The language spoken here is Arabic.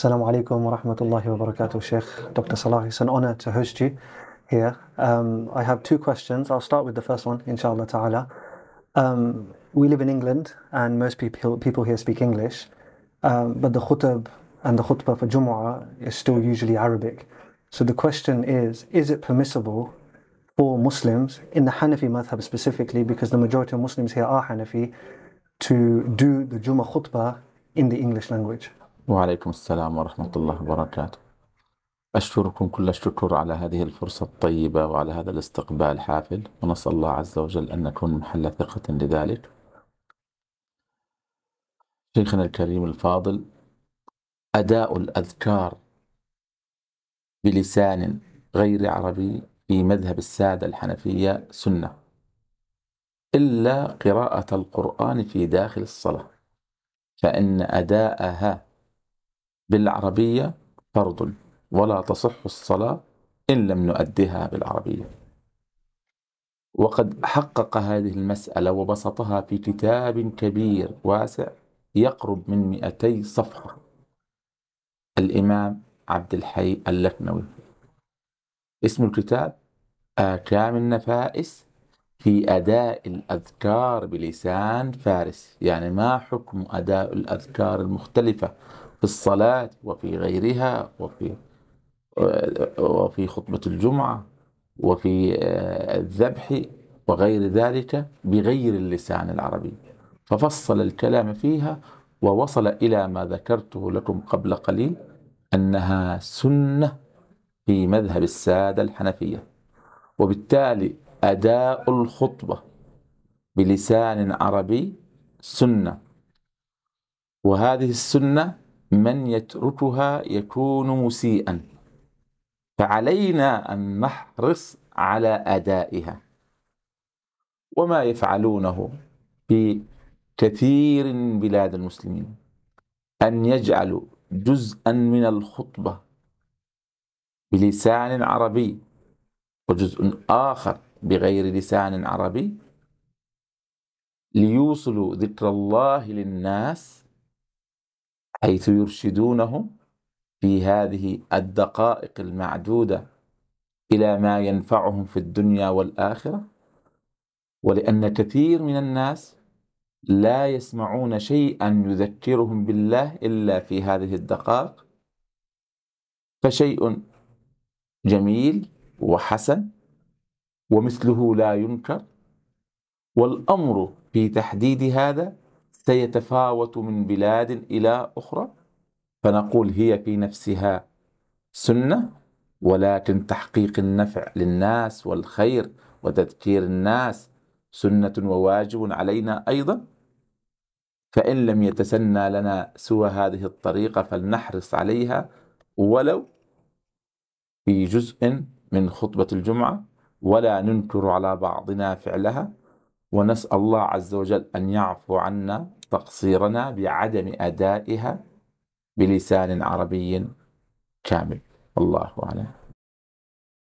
Assalamu alaikum wa rahmatullahi wa barakatuh, Sheikh Dr. Salah. It's an honor to host you here. Um, I have two questions. I'll start with the first one, inshallah ta'ala. Um, we live in England and most people, people here speak English, um, but the khutab and the khutbah for Jumu'ah is still usually Arabic. So the question is, is it permissible for Muslims, in the Hanafi madhab specifically, because the majority of Muslims here are Hanafi, to do the Jumu'ah khutbah in the English language? وعليكم السلام ورحمة الله وبركاته. أشكركم كل الشكر على هذه الفرصة الطيبة وعلى هذا الاستقبال الحافل ونسأل الله عز وجل أن نكون محل ثقة لذلك. شيخنا الكريم الفاضل أداء الأذكار بلسان غير عربي في مذهب السادة الحنفية سنة إلا قراءة القرآن في داخل الصلاة فإن أداءها بالعربية فرض ولا تصح الصلاة إن لم نؤدها بالعربية. وقد حقق هذه المسألة وبسطها في كتاب كبير واسع يقرب من 200 صفحة. الإمام عبد الحي اللكنوي اسم الكتاب آكام النفائس في أداء الأذكار بلسان فارس يعني ما حكم أداء الأذكار المختلفة في الصلاة وفي غيرها وفي وفي خطبة الجمعة وفي الذبح وغير ذلك بغير اللسان العربي. ففصل الكلام فيها ووصل إلى ما ذكرته لكم قبل قليل أنها سنة في مذهب السادة الحنفية. وبالتالي أداء الخطبة بلسان عربي سنة. وهذه السنة من يتركها يكون مسيئا. فعلينا أن نحرص على أدائها. وما يفعلونه في كثير من بلاد المسلمين. أن يجعلوا جزءا من الخطبة بلسان عربي وجزء آخر بغير لسان عربي ليوصلوا ذكر الله للناس حيث يرشدونهم في هذه الدقائق المعدودة إلى ما ينفعهم في الدنيا والآخرة. ولأن كثير من الناس لا يسمعون شيئا يذكرهم بالله إلا في هذه الدقائق. فشيء جميل وحسن ومثله لا ينكر. والأمر في تحديد هذا سيتفاوت من بلاد إلى أخرى؟ فنقول هي في نفسها سنة ولكن تحقيق النفع للناس والخير وتذكير الناس سنة وواجب علينا أيضا؟ فإن لم يتسنى لنا سوى هذه الطريقة فلنحرص عليها ولو في جزء من خطبة الجمعة ولا ننكر على بعضنا فعلها. ونسأل الله عز وجل أن يعفو عنا تقصيرنا بعدم أدائها بلسان عربي كامل. الله أعلم.